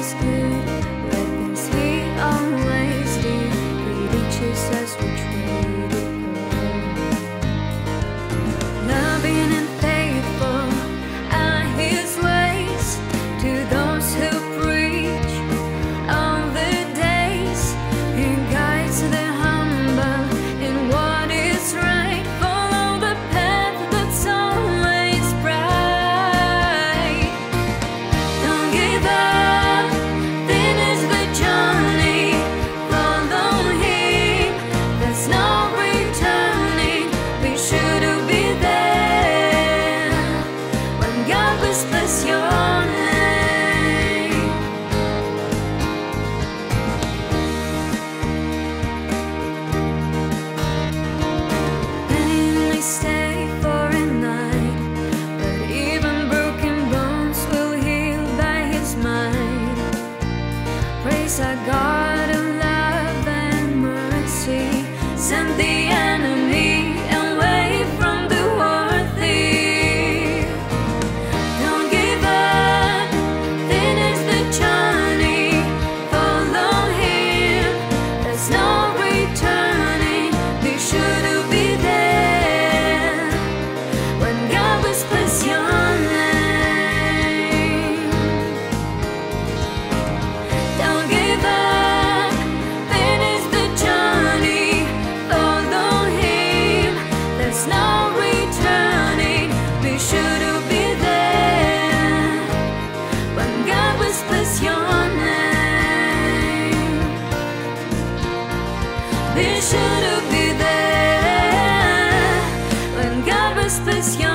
It's. place I got. Should've been there when God was your